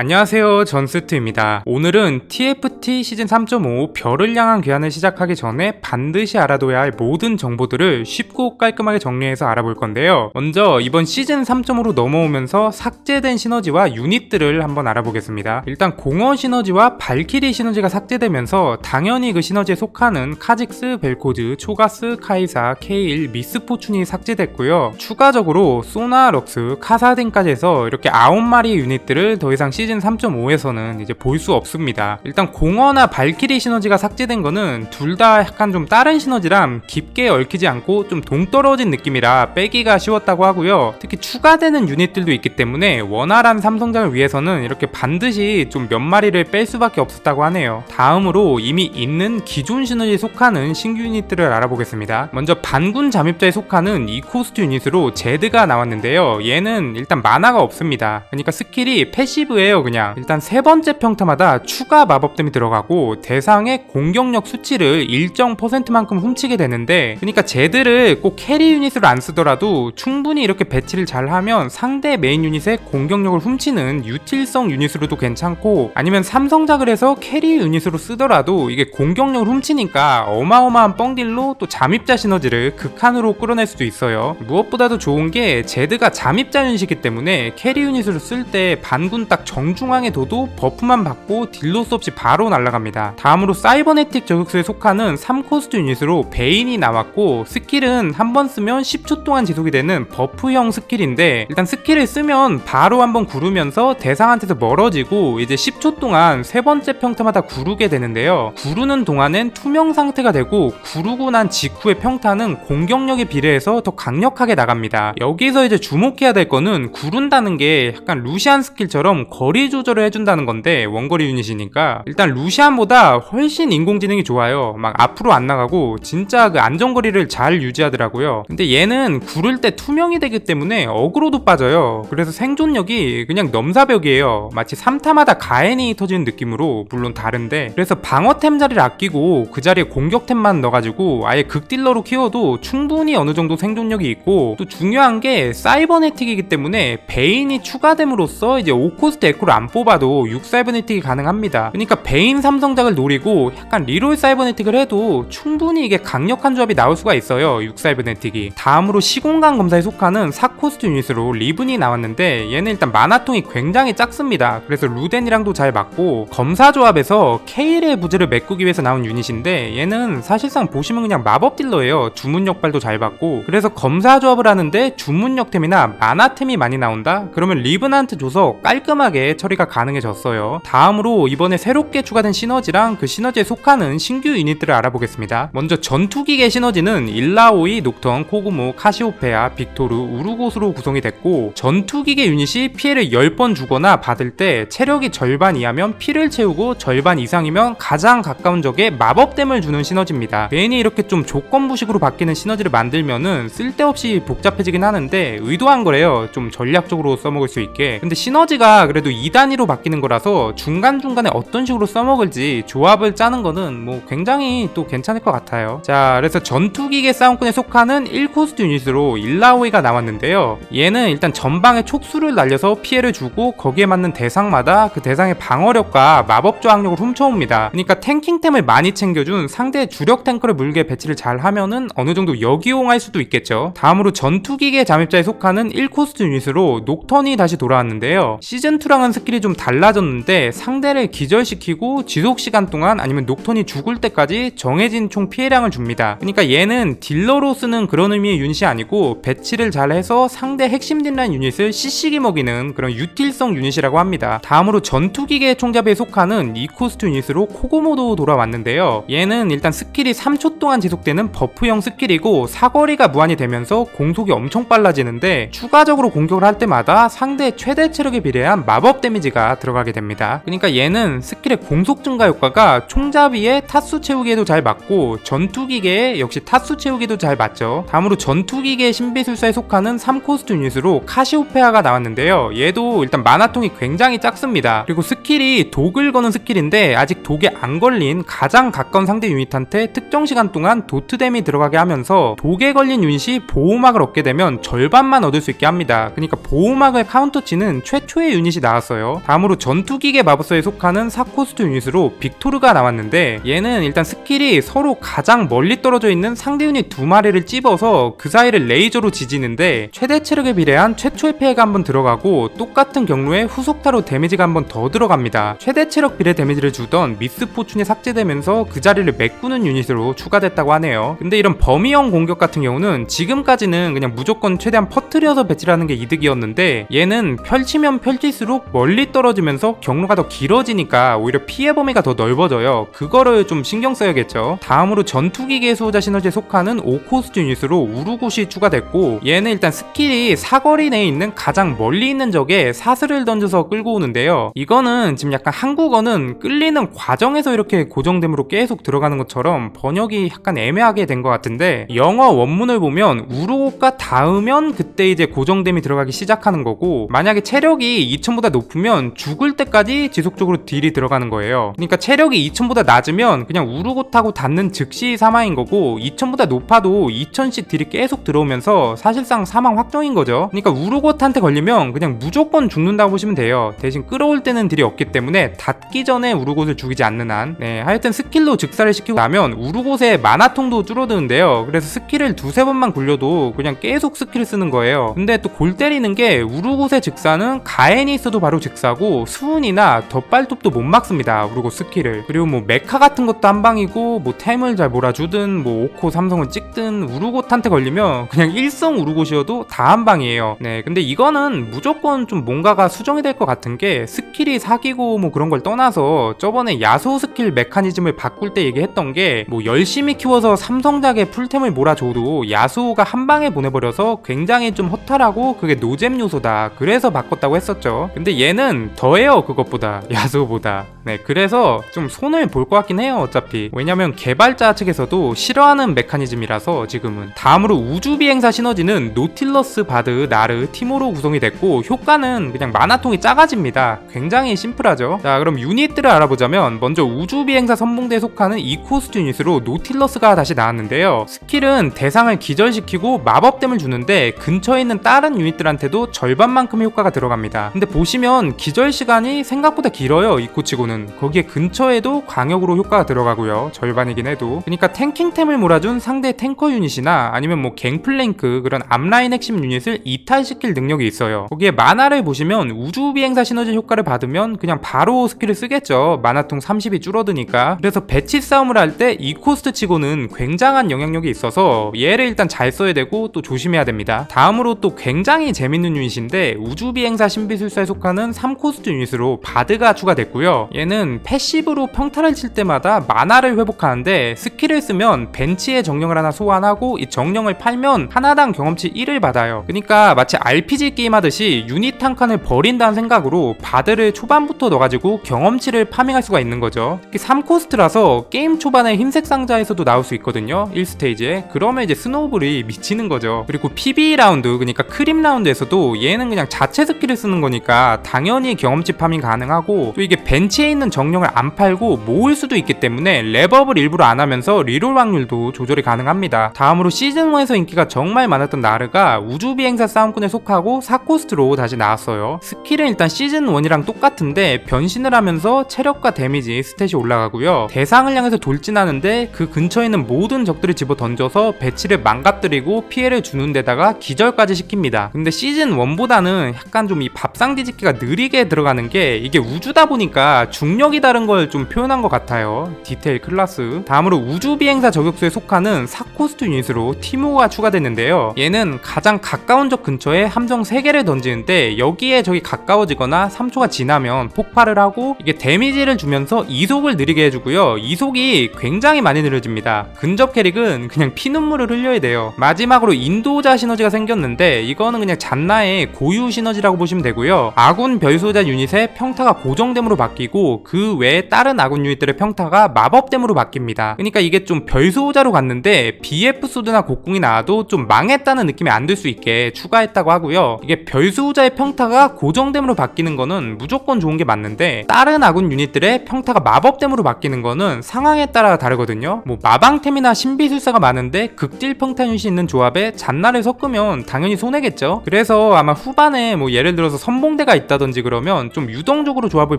안녕하세요. 전스트입니다. 오늘은 TFT 시즌 3.5 별을 향한 귀환을 시작하기 전에 반드시 알아둬야 할 모든 정보들을 쉽고 깔끔하게 정리해서 알아볼 건데요. 먼저 이번 시즌 3.5로 넘어오면서 삭제된 시너지와 유닛들을 한번 알아보겠습니다. 일단 공허 시너지와 발키리 시너지가 삭제되면서 당연히 그 시너지에 속하는 카직스, 벨코즈, 초가스, 카이사, 케일, 미스포춘이 삭제됐고요. 추가적으로 소나, 럭스, 카사딘까지 해서 이렇게 9마리의 유닛들을 더 이상 시즌 시즌 3.5에서는 이제 볼 수 없습니다. 일단 공허나 발키리 시너지가 삭제된 거는 둘 다 약간 좀 다른 시너지랑 깊게 얽히지 않고 좀 동떨어진 느낌이라 빼기가 쉬웠다고 하고요. 특히 추가되는 유닛들도 있기 때문에 원활한 삼성작을 위해서는 이렇게 반드시 좀 몇 마리를 뺄 수밖에 없었다고 하네요. 다음으로 이미 있는 기존 시너지에 속하는 신규 유닛들을 알아보겠습니다. 먼저 반군 잠입자에 속하는 이코스트 유닛으로 제드가 나왔는데요. 얘는 일단 마나가 없습니다. 그러니까 스킬이 passive예요. 해요 그냥 일단 세 번째 평타마다 추가 마법댐이 들어가고 대상의 공격력 수치를 일정 퍼센트만큼 훔치게 되는데 그러니까 제드를 꼭 carry 유닛으로 안 쓰더라도 충분히 이렇게 배치를 잘 하면 상대 메인 유닛의 공격력을 훔치는 유틸성 유닛으로도 괜찮고 아니면 삼성작을 해서 carry 유닛으로 쓰더라도 이게 공격력을 훔치니까 어마어마한 뻥딜로 또 잠입자 시너지를 극한으로 끌어낼 수도 있어요 무엇보다도 좋은 게 제드가 잠입자 유닛이기 때문에 carry 유닛으로 쓸 때 반군 딱 정. 정중앙에 둬도 buff만 받고 deal loss 없이 바로 날아갑니다. 다음으로 사이버네틱 저격수에 속하는 3코스트 유닛으로 베인이 나왔고 스킬은 한 번 쓰면 10초 동안 지속이 되는 buff형 스킬인데 일단 스킬을 쓰면 바로 한번 구르면서 대상한테서 멀어지고 이제 10초 동안 세 번째 평타마다 구르게 되는데요. 구르는 동안엔 투명 상태가 되고 구르고 난 직후의 평타는 공격력에 비례해서 더 강력하게 나갑니다. 여기서 이제 주목해야 될 거는 구른다는 게 약간 루시안 스킬처럼 거리 거리 조절을 해준다는 건데 원거리 유닛이니까 일단 루시안보다 훨씬 인공지능이 좋아요. 막 앞으로 안 나가고 진짜 그 안전거리를 잘 유지하더라고요. 근데 얘는 구를 때 투명이 되기 때문에 어그로도 빠져요. 그래서 생존력이 그냥 넘사벽이에요. 마치 3타마다 가엔이 터지는 느낌으로 물론 다른데. 그래서 방어템 자리를 아끼고 그 자리에 공격템만 넣어가지고 아예 극딜러로 키워도 충분히 어느 정도 생존력이 있고 또 중요한 게 사이버네틱이기 때문에 베인이 추가됨으로써 이제 5코스트 에코 를 안 뽑아도 6 사이버네틱이 가능합니다. 그러니까 베인 삼성작을 노리고 약간 reroll 사이버네틱을 해도 충분히 이게 강력한 조합이 나올 수가 있어요. 6 사이버네틱이. 다음으로 시공간 검사에 속하는 4코스트 유닛으로 리븐이 나왔는데 얘는 일단 마나통이 굉장히 작습니다. 그래서 루덴이랑도 잘 맞고 검사 조합에서 케일의 부재를 메꾸기 위해서 나온 유닛인데 얘는 사실상 보시면 그냥 마법 딜러예요. 주문력발도 잘 받고 그래서 검사 조합을 하는데 주문력템이나 마나템이 많이 나온다? 그러면 리븐한테 줘서 깔끔하게 처리가 가능해졌어요. 다음으로 이번에 새롭게 추가된 시너지랑 그 시너지에 속하는 신규 유닛들을 알아보겠습니다. 먼저 전투기계 시너지는 일라오이, 녹턴, 코그모, 카시오페아, 빅토르, 우르곳으로 구성이 됐고 전투기계 유닛이 피해를 10번 주거나 받을 때 체력이 절반 이하면 피를 채우고 절반 이상이면 가장 가까운 적에 마법댐을 주는 시너지입니다. 괜히 이렇게 좀 조건부식으로 바뀌는 시너지를 만들면은 쓸데없이 복잡해지긴 하는데 의도한 거래요. 좀 전략적으로 써먹을 수 있게. 근데 시너지가 그래도 2단위로 바뀌는 거라서 중간중간에 어떤 식으로 써먹을지 조합을 짜는 거는 뭐 굉장히 또 괜찮을 것 같아요. 자 그래서 전투기계 싸움꾼에 속하는 1코스트 유닛으로 일라오이가 나왔는데요. 얘는 일단 전방에 촉수를 날려서 피해를 주고 거기에 맞는 대상마다 그 대상의 방어력과 마법 저항력을 훔쳐옵니다. 그러니까 탱킹템을 많이 챙겨준 상대 주력 탱커를 물게 배치를 잘 하면은 어느 정도 역이용할 수도 있겠죠. 다음으로 전투기계 잠입자에 속하는 1코스트 유닛으로 녹턴이 다시 돌아왔는데요. 시즌2랑은 스킬이 좀 달라졌는데 상대를 기절시키고 지속시간 동안 아니면 녹턴이 죽을 때까지 정해진 총 피해량을 줍니다. 그러니까 얘는 딜러로 쓰는 그런 의미의 유닛이 아니고 배치를 잘 해서 상대 핵심 딜라인 유닛을 CC기 먹이는 그런 유틸성 유닛이라고 합니다. 다음으로 전투기계 총잡이에 속하는 이코스트 유닛으로 코그모도 돌아왔는데요. 얘는 일단 스킬이 3초 동안 지속되는 buff형 스킬이고 사거리가 무한이 되면서 공속이 엄청 빨라지는데 추가적으로 공격을 할 때마다 상대 최대 체력에 비례한 마법 데미지가 들어가게 됩니다. 그러니까 얘는 스킬의 공속 증가 효과가 총잡이에 타수 채우기에도 잘 맞고 전투기계에 역시 타수 채우기도 잘 맞죠. 다음으로 전투기계 신비술사에 속하는 3코스트 유닛으로 카시오페아가 나왔는데요. 얘도 일단 마나통이 굉장히 작습니다. 그리고 스킬이 독을 거는 스킬인데 아직 독에 안 걸린 가장 가까운 상대 유닛한테 특정 시간 동안 도트댐이 들어가게 하면서 독에 걸린 유닛이 보호막을 얻게 되면 절반만 얻을 수 있게 합니다. 그러니까 보호막을 카운터치는 최초의 유닛이 나왔어요. 나왔어요. 다음으로 전투기계 마법사에 속하는 사코스트 유닛으로 빅토르가 나왔는데 얘는 일단 스킬이 서로 가장 멀리 떨어져 있는 상대 유닛 두 마리를 찝어서 그 사이를 레이저로 지지는데 최대 체력에 비례한 최초의 피해가 한번 들어가고 똑같은 경로에 후속타로 데미지가 한번 더 들어갑니다. 최대 체력 비례 데미지를 주던 미스 포춘이 삭제되면서 그 자리를 메꾸는 유닛으로 추가됐다고 하네요. 근데 이런 범위형 공격 같은 경우는 지금까지는 그냥 무조건 최대한 퍼트려서 배치하는 게 이득이었는데 얘는 펼치면 펼칠수록 멀리 떨어지면서 경로가 더 길어지니까 오히려 피해 범위가 더 넓어져요. 그거를 좀 신경 써야겠죠. 다음으로 전투기계 수호자 시너지에 속하는 5코스트 유닛으로 우르곳이 추가됐고 얘는 일단 스킬이 사거리 내에 있는 가장 멀리 있는 적에 사슬을 던져서 끌고 오는데요. 이거는 지금 약간 한국어는 끌리는 과정에서 이렇게 고정뎀으로 계속 들어가는 것처럼 번역이 약간 애매하게 된 것 같은데 영어 원문을 보면 우르곳과 닿으면 그때 이제 고정뎀이 들어가기 시작하는 거고 만약에 체력이 2000보다 높으면 죽을 때까지 지속적으로 딜이 들어가는 거예요. 그러니까 체력이 2000보다 낮으면 그냥 우르곳하고 닿는 즉시 사망인 거고 2000보다 높아도 2000씩 딜이 계속 들어오면서 사실상 사망 확정인 거죠. 그러니까 우르곳한테 걸리면 그냥 무조건 죽는다고 보시면 돼요. 대신 끌어올 때는 딜이 없기 때문에 닿기 전에 우르곳을 죽이지 않는 한. 네, 하여튼 스킬로 즉사를 시키고 나면 우르곳의 마나통도 줄어드는데요. 그래서 스킬을 두세 번만 굴려도 그냥 계속 스킬을 쓰는 거예요. 근데 또 골 때리는 게 우르곳의 즉사는 가엔이 있어도 바로 즉사고 수은이나 덫발톱도 못 막습니다. 우르곳 스킬을. 그리고 뭐 메카 같은 것도 한 방이고 뭐 템을 잘 몰아주든 뭐 오코 삼성을 찍든 우르곳한테 걸리면 그냥 일성 우르곳이어도 다 한 방이에요. 네, 근데 이거는 무조건 좀 뭔가가 수정이 될 것 같은 게 스킬이 사기고 뭐 그런 걸 떠나서 저번에 야스오 스킬 메커니즘을 바꿀 때 얘기했던 게 뭐 열심히 키워서 삼성작에 풀템을 몰아줘도 야스오가 한 방에 보내버려서 굉장히 좀 허탈하고 그게 노잼 요소다. 그래서 바꿨다고 했었죠. 근데 얘는 더해요 그것보다 야스오보다. 네, 그래서 좀 손을 볼 것 같긴 해요 어차피. 왜냐면 개발자 측에서도 싫어하는 메커니즘이라서 지금은. 다음으로 우주 비행사 시너지는 노틸러스 바드 나르 티모로 구성이 됐고 효과는 그냥 마나통이 작아집니다. 굉장히 심플하죠. 자 그럼 유닛들을 알아보자면 먼저 우주 비행사 선봉대에 속하는 이코스트 유닛으로 노틸러스가 다시 나왔는데요. 스킬은 대상을 기절시키고 마법댐을 주는데 근처에 있는 다른 유닛들한테도 절반만큼의 효과가 들어갑니다. 근데 보시면 기절 시간이 생각보다 길어요. 이코치고는 거기에 근처에도 광역으로 효과가 들어가고요. 절반이긴 해도. 그러니까 탱킹템을 몰아준 상대 탱커 유닛이나 아니면 뭐 갱플랭크 그런 앞라인 핵심 유닛을 이탈시킬 능력이 있어요. 거기에 마나를 보시면 우주 비행사 시너지 효과를 받으면 그냥 바로 스킬을 쓰겠죠. 마나통 30이 줄어드니까. 그래서 배치 싸움을 할 때 이 코스트 치고는 굉장한 영향력이 있어서 얘를 일단 잘 써야 되고 또 조심해야 됩니다. 다음으로 또 굉장히 재밌는 유닛인데 우주 비행사 신비술사에 속하 는 3코스트 유닛으로 바드가 추가됐고요. 얘는 passive로 평타를 칠 때마다 마나를 회복하는데 스킬을 쓰면 벤치에 정령을 하나 소환하고 이 정령을 팔면 하나당 경험치 1을 받아요. 그러니까 마치 RPG 게임 하듯이 유닛 한 칸을 버린다는 생각으로 바드를 초반부터 넣어가지고 경험치를 파밍할 수가 있는 거죠. 3코스트라서 게임 초반에 흰색 상자에서도 나올 수 있거든요. 1스테이지에. 그러면 이제 snowball이 미치는 거죠. 그리고 PVE 라운드, 그러니까 creep 라운드에서도 얘는 그냥 자체 스킬을 쓰는 거니까 당연히 경험치 파밍 가능하고 또 이게 벤치에 있는 정령을 안 팔고 모을 수도 있기 때문에 랩업을 일부러 안 하면서 reroll 확률도 조절이 가능합니다. 다음으로 시즌1에서 인기가 정말 많았던 나르가 우주비행사 싸움꾼에 속하고 4코스트로 다시 나왔어요. 스킬은 일단 시즌1이랑 똑같은데 변신을 하면서 체력과 데미지, 스탯이 올라가고요. 대상을 향해서 돌진하는데 그 근처에 있는 모든 적들을 집어 던져서 배치를 망가뜨리고 피해를 주는 데다가 기절까지 시킵니다. 근데 시즌 1보다는 약간 좀 이 밥상 뒤집기가 느리게 들어가는 게 이게 우주다 보니까 중력이 다른 걸 좀 표현한 것 같아요. 디테일 클라스. 다음으로 우주 비행사 저격수에 속하는 사코스트 유닛으로 티모가 추가됐는데요. 얘는 가장 가까운 적 근처에 함정 3개를 던지는데 여기에 적이 가까워지거나 3초가 지나면 폭발을 하고 이게 데미지를 주면서 이속을 느리게 해주고요. 이속이 굉장히 많이 느려집니다. 근접 캐릭은 그냥 피눈물을 흘려야 돼요. 마지막으로 인도자 시너지가 생겼는데 이거는 그냥 잔나의 고유 시너지라고 보시면 되고요. 아군 별수호자 유닛의 평타가 고정뎀으로 바뀌고 그 외에 다른 아군 유닛들의 평타가 마법뎀으로 바뀝니다. 그러니까 이게 좀 별수호자로 갔는데 BF sword나 곡궁이 나와도 좀 망했다는 느낌이 안 들 수 있게 추가했다고 하고요. 이게 별수호자의 평타가 고정뎀으로 바뀌는 거는 무조건 좋은 게 맞는데 다른 아군 유닛들의 평타가 마법뎀으로 바뀌는 거는 상황에 따라 다르거든요. 뭐 마방템이나 신비술사가 많은데 극딜 평타 유닛이 있는 조합에 잔나를 섞으면 당연히 손해겠죠. 그래서 아마 후반에 뭐 예를 들어서 선봉대가 있다 든지 그러면 좀 유동적으로 조합을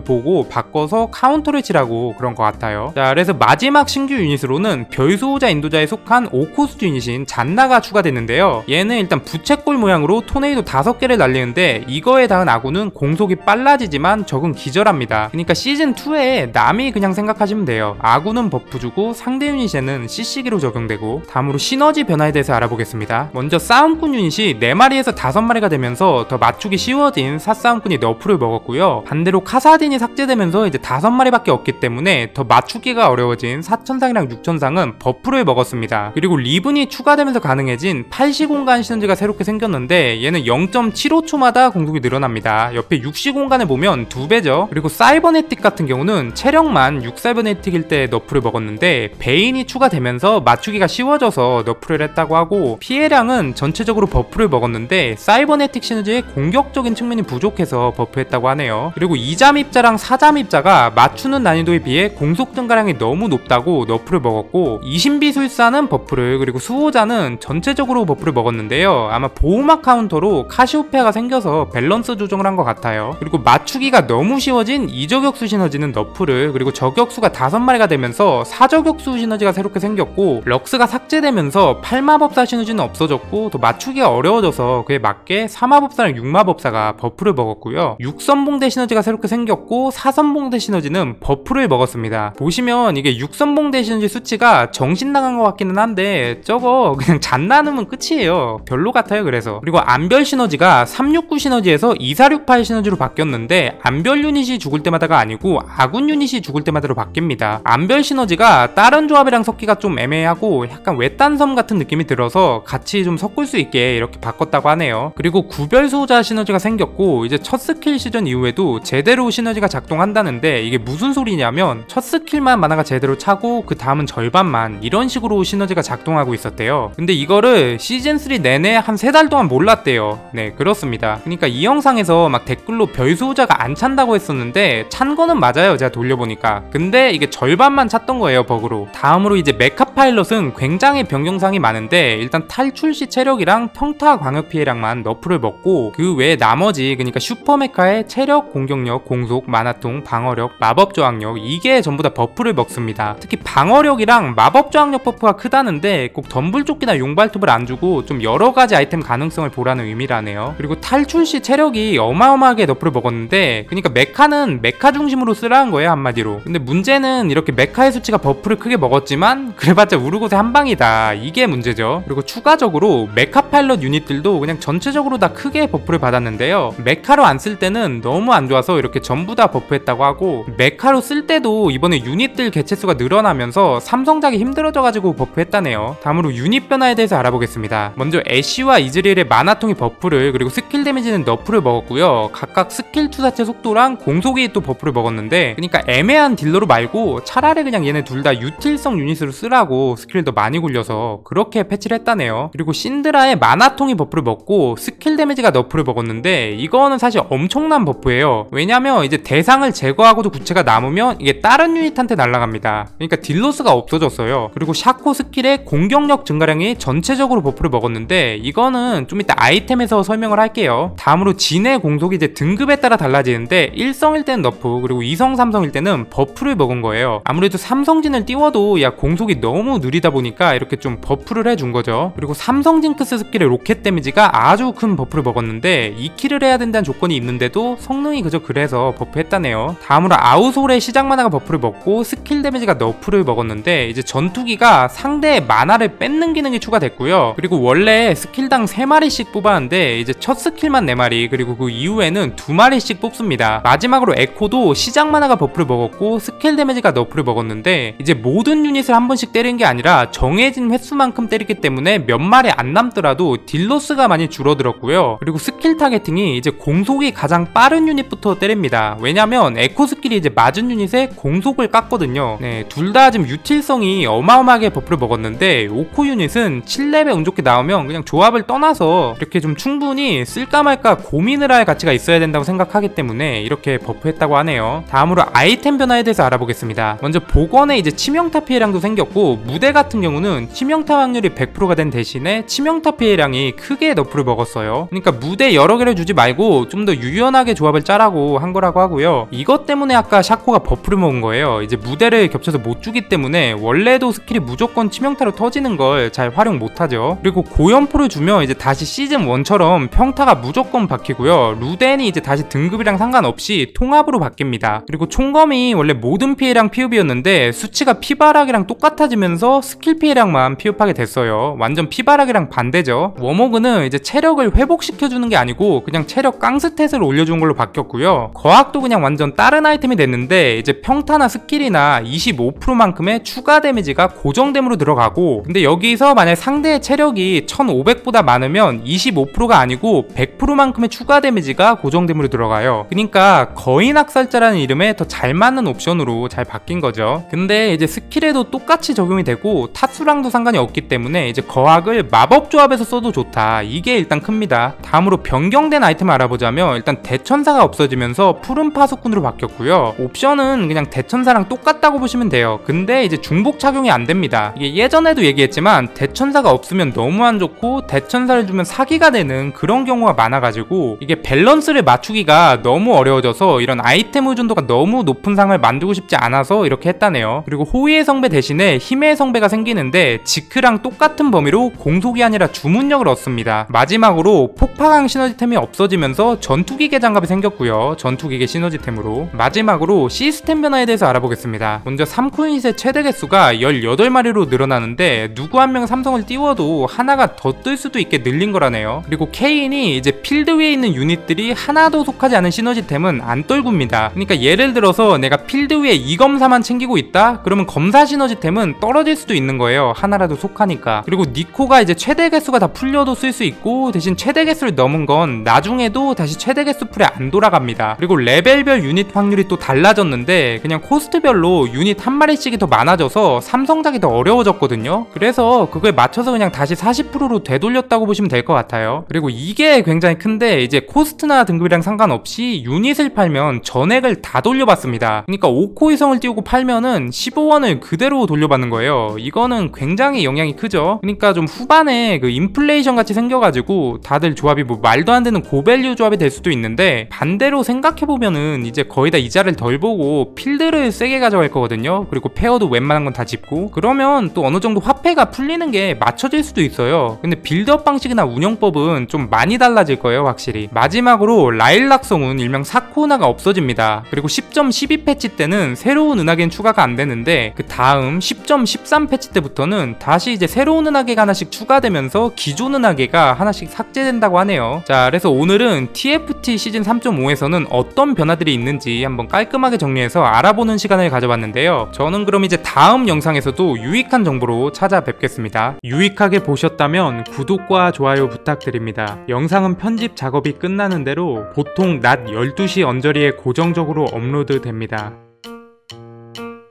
보고 바꿔서 카운터를 치라고 그런 것 같아요. 자, 그래서 마지막 신규 유닛으로는 별수호자 인도자에 속한 오코스트 유닛인 잔나가 추가됐는데요. 얘는 일단 부채꼴 모양으로 토네이도 5개를 날리는데 이거에 닿은 아군은 공속이 빨라지지만 적은 기절합니다. 그러니까 시즌2에 나미 그냥 생각하시면 돼요. 아군은 버프 주고 상대 유닛에는 CC기로 적용되고 다음으로 시너지 변화에 대해서 알아보겠습니다. 먼저 싸움꾼 유닛이 4마리에서 5마리가 되면서 더 맞추기 쉬워진 사싸움꾼이 너프를 먹었고요. 반대로 카사딘이 삭제되면서 이제 5마리밖에 없기 때문에 더 맞추기가 어려워진 4천상이랑 6천상은 버프를 먹었습니다. 그리고 리븐이 추가되면서 가능해진 8시 공간 시너지가 새롭게 생겼는데 얘는 0.75초마다 공속이 늘어납니다. 옆에 6시 공간을 보면 2배죠. 그리고 사이버네틱 같은 경우는 체력만 6사이버네틱일 때 너프를 먹었는데 베인이 추가되면서 맞추기가 쉬워져서 너프를 했다고 하고 피해량은 전체적으로 버프를 먹었는데 사이버네틱 시너지의 공격적인 측면이 부족해서 버프했다고 하네요. 그리고 2잠입자랑 4잠입자가 맞추는 난이도에 비해 공속 증가량이 너무 높다고 너프를 먹었고 이신비술사는 버프를 그리고 수호자는 전체적으로 버프를 먹었는데요. 아마 보호막 카운터로 카시오페아가 생겨서 밸런스 조정을 한 것 같아요. 그리고 맞추기가 너무 쉬워진 이저격수 시너지는 너프를 그리고 저격수가 5마리가 되면서 사저격수 시너지가 새롭게 생겼고 럭스가 삭제되면서 8마법사 시너지는 없어졌고 또 맞추기가 어려워져서 그에 맞게 4마법사랑 6마법사가 버프를 먹었고요. 6선봉대 시너지가 새롭게 생겼고 4선봉대 시너지는 버프를 먹었습니다. 보시면 이게 6선봉대 시너지 수치가 정신 나간 것 같기는 한데 저거 그냥 잔나누면 끝이에요. 별로 같아요 그래서. 그리고 암별 시너지가 369 시너지에서 2468 시너지로 바뀌었는데 암별 유닛이 죽을 때마다가 아니고 아군 유닛이 죽을 때마다로 바뀝니다. 암별 시너지가 다른 조합이랑 섞기가 좀 애매하고 약간 외딴섬 같은 느낌이 들어서 같이 좀 섞을 수 있게 이렇게 바꿨다고 하네요. 그리고 구별수호자 시너지가 생겼고 이제 첫 스킬 시전 이후에도 제대로 시너지가 작동한다는데 이게 무슨 소리냐면 첫 스킬만 마나가 제대로 차고 그 다음은 절반만 이런 식으로 시너지가 작동하고 있었대요. 근데 이거를 시즌3 내내 한 세 달 동안 몰랐대요. 네, 그렇습니다. 그러니까 이 영상에서 막 댓글로 별 수호자가 안 찬다고 했었는데 찬 거는 맞아요. 제가 돌려보니까. 근데 이게 절반만 찼던 거예요, 버그로. 다음으로 이제 메카 파일럿은 굉장히 변경사항이 많은데 일단 탈출 시 체력이랑 평타 광역 피해량만 너프를 먹고 그 외에 나머지 그러니까 슈퍼 메카의 체력, 공격력, 공속, 마나통, 방어력, 마법 저항력 이게 전부 다 버프를 먹습니다. 특히 방어력이랑 마법 저항력 버프가 크다는데 꼭 덤불조끼나 용발톱을 안 주고 좀 여러 가지 아이템 가능성을 보라는 의미라네요. 그리고 탈출 시 체력이 어마어마하게 너프를 먹었는데 그러니까 메카는 메카 중심으로 쓰라는 거예요 한마디로. 근데 문제는 이렇게 메카의 수치가 버프를 크게 먹었지만 그래봤자 우르곳에 한 방이다 이게 문제죠. 그리고 추가적으로 메카 파일럿 유닛들도 그냥 전체적으로 다 크게 버프를 받았는데요. 메카로 안쓸 때는 너무 안 좋아서 이렇게 전부 다 버프했다고 하고 메카로 쓸 때도 이번에 유닛들 개체수가 늘어나면서 삼성작이 힘들어져가지고 버프했다네요. 다음으로 유닛 변화에 대해서 알아보겠습니다. 먼저 애쉬와 이즈리얼의 마나통이 버프를 그리고 스킬 데미지는 너프를 먹었고요. 각각 스킬 투사체 속도랑 공속이 또 버프를 먹었는데 그러니까 애매한 딜러로 말고 차라리 그냥 얘네 둘 다 유틸성 유닛으로 쓰라고 스킬을 더 많이 굴려서 그렇게 패치를 했다네요. 그리고 신드라의 마나통이 버프를 먹고 스킬 데미지가 너프를 먹었는데 이거는 사실 엄청난 버프예요. 왜냐면 이제 대상을 제거하고도 구체가 남으면 이게 다른 유닛한테 날아갑니다. 그러니까 딜로스가 없어졌어요. 그리고 샤코 스킬의 공격력 증가량이 전체적으로 버프를 먹었는데 이거는 좀 이따 아이템에서 설명을 할게요. 다음으로 진의 공속이 이제 등급에 따라 달라지는데 1성일 때는 너프 그리고 2성, 3성일 때는 버프를 먹은 거예요. 아무래도 삼성진을 띄워도 야 공속이 너무 느리다 보니까 이렇게 좀 버프를 해준 거죠. 그리고 삼성 징크스 스킬의 로켓 데미지가 아주 큰 버프를 먹었는데 2킬을 해야 된다는 조건이 있는데도 성능이 그저 그래서 버프했다네요. 다음으로 아우솔의 시작 마나가 버프를 먹고 스킬 데미지가 너프를 먹었는데 이제 전투기가 상대의 마나를 뺏는 기능이 추가됐고요. 그리고 원래 스킬당 3마리씩 뽑았는데 이제 첫 스킬만 4마리 그리고 그 이후에는 2마리씩 뽑습니다. 마지막으로 에코도 시작 마나가 버프를 먹었고 스킬 데미지가 너프를 먹었는데 이제 모든 유닛을 한 번씩 때린 게 아니라 정해진 횟수만큼 때리기 때문에 몇 마리 안 남더라도 딜로스가 많이 줄어들었고요. 그리고 스킬 타겟팅이 이제 공속이 가장 빠른 유닛부터 때립니다. 왜냐면 에코 스킬이 이제 맞은 유닛의 공속을 깎거든요. 네, 둘 다 지금 유틸성이 어마어마하게 버프를 먹었는데 오코 유닛은 7렙에 운좋게 나오면 그냥 조합을 떠나서 이렇게 좀 충분히 쓸까 말까 고민을 할 가치가 있어야 된다고 생각하기 때문에 이렇게 버프했다고 하네요. 다음으로 아이템 변화에 대해서 알아보겠습니다. 먼저 보건에 이제 치명타 피해량도 생겼고 무대 같은 경우는 치명타 확률이 100%가 된 대신에 치명타 피해량이 크게 너프를 먹었어요. 그러니까 무대 여러 개를 주지 말고 좀 더 유연하게 조합을 짜라고 한 거라고 하고요. 이것 때문에 아까 샤코가 버프를 먹은 거예요. 이제 무대를 겹쳐서 못 주기 때문에 원래도 스킬이 무조건 치명타로 터지는 걸 잘 활용 못하죠. 그리고 고연포를 주면 이제 다시 시즌 1처럼 평타가 무조건 바뀌고요. 루덴이 이제 다시 등급이랑 상관없이 통합으로 바뀝니다. 그리고 총검이 원래 모든 피해량 피읍이었는데 수치가 피바락이랑 똑같아지면서 스킬 피해량만 피읍하게 됐어요. 완전 피바락이랑 반대죠. 워모그는 이제 체력을 회복시켜주는 게 아니고 그냥 체력 깡스탯을 올려준 걸로 바뀌었고요. 거학도 그냥 완전 다른 아이템이 됐는데 이제 평타나 스킬이나 25%만큼의 추가 데미지가 고정뎀으로 들어가고 근데 여기서 만약 상대의 체력이 1500보다 많으면 25%가 아니고 100%만큼의 추가 데미지가 고정뎀으로 들어가요. 그러니까 거인 학살자라는 이름에 더 잘 맞는 옵션으로 잘 바뀐 거죠. 근데 이제 스킬에도 똑같이 적용이 되고 타수랑도 상관이 없기 때문에 이제 거학을 마법 조합에서 써도 좋다. 이게 일단 큽니다. 다음으로 변경된 아이템을 알아보자면 일단 대천사가 없어지면서 푸른 파수꾼으로 바뀌었고요. 옵션은 그냥 대천사랑 똑같다고 보시면 돼요. 근데 이제 중복 착용이 안 됩니다. 이게 예전에도 얘기했지만 대천사가 없으면 너무 안 좋고 대천사를 주면 사기가 되는 그런 경우가 많아가지고 이게 밸런스를 맞추기가 너무 어려워져서 이런 아이템 의존도가 너무 높은 상을 만들고 싶지 않아서 이렇게 했다네요. 그리고 호위의 성배 대신에 힘의 성배가 생기는데 지크랑 똑같은 범위로 공속이 아니라 주문력을 얻습니다. 마지막으로 폭파광 시너지템이 없어지면서 전투 기계 장갑이 생겼고요. 전투기계 시너지템으로 마지막으로 시스템 변화에 대해서 알아보겠습니다. 먼저 3코 유닛의 최대 개수가 18마리로 늘어나는데 누구 한 명 삼성을 띄워도 하나가 더 뜰 수도 있게 늘린 거라네요. 그리고 케인이 이제 필드 위에 있는 유닛들이 하나도 속하지 않은 시너지템은 안 떨굽니다. 그러니까 예를 들어서 내가 필드 위에 이 검사만 챙기고 있다? 그러면 검사 시너지템은 떨어질 수도 있는 거예요. 하나라도 속하니까. 그리고 니코가 이제 최대 개수가 다 풀려도 쓸 수 있고 대신 최대 개수를 넘은 건 나중에도 다시 최대 개수 풀에 안 돌아갑니다. 그리고 레벨별 유닛 확률이 또 달라졌는데 그냥 코스트별로 유닛 한 마리씩이 더 많아져서 삼성작이 더 어려워졌거든요. 그래서 그거에 맞춰서 그냥 다시 40%로 되돌렸다고 보시면 될 것 같아요. 그리고 이게 굉장히 큰데 이제 코스트나 등급이랑 상관없이 유닛을 팔면 전액을 다 돌려받습니다. 그러니까 5코 이성을 띄우고 팔면은 15원을 그대로 돌려받는 거예요. 이거는 굉장히 영향이 크죠. 그러니까 좀 후반에 그 인플레이션 같이 생겨가지고 다들 조합이 뭐 말도 안 되는 고value 조합이 될 수도 있는데 반대로 생각해보면은 이제 거의 다 이자를 덜 보고 필드를 세게 가져갈 거거든요. 그리고 pair도 웬만한 건 다 집고 그러면 또 어느 정도 화폐가 풀리는 게 맞춰질 수도 있어요. 근데 빌드업 방식이나 운영법은 좀 많이 달라질 거예요, 확실히. 마지막으로 라일락성운 일명 사코나가 없어집니다. 그리고 10.12 패치 때는 새로운 은하계는 추가가 안 되는데 그 다음 10.13 패치 때부터는 다시 이제 새로운 은하계가 하나씩 추가되면서 기존 은하계가 하나씩 삭제된다고 하네요. 자, 그래서 오늘은 TFT 시즌 3.5에서는 어떤 변화들이 있는지 한번 깔끔하게 정리해서 알아보는 시간을 가져봤는데요. 저는 그럼 이제 다음 영상에서도 유익한 정보로 찾아뵙겠습니다. 유익하게 보셨다면 구독과 좋아요 부탁드립니다. 영상은 편집 작업이 끝나는 대로 보통 낮 12시 언저리에 고정적으로 업로드 됩니다.